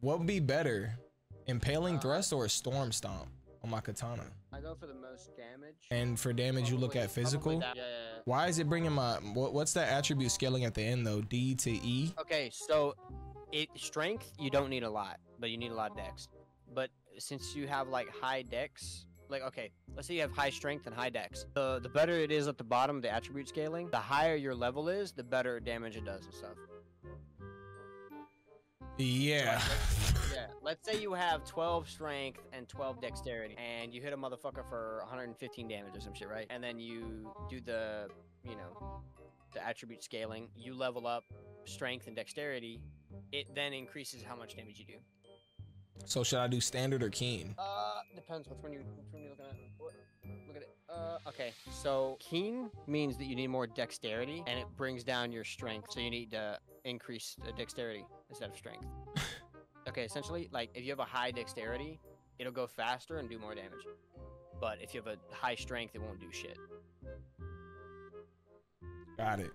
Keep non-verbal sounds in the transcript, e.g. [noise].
What would be better, impaling thrust or a storm stomp on my katana? I go for the most damage. And for damage, you look at physical. Yeah, yeah, yeah. Why is it bringing my what, what's that attribute scaling at the end though? D to E. Okay, so it strength you don't need a lot, but you need a lot of dex. But since you have like high dex, like okay, let's say you have high strength and high dex. The the better it is at the bottom, the attribute scaling, the higher your level is, the better damage it does and stuff. Yeah. [laughs] Yeah, let's say you have 12 strength and 12 dexterity, and you hit a motherfucker for 115 damage or some shit, right? And then you do the, you know, the attribute scaling. You level up strength and dexterity. It then increases how much damage you do. So should I do standard or keen? Uh, depends which one you which one you looking at. What? Okay. So keen means that you need more dexterity, and it brings down your strength. So you need to increase the dexterity instead of strength. [laughs] okay. Essentially, like if you have a high dexterity, it'll go faster and do more damage. But if you have a high strength, it won't do shit. Got it.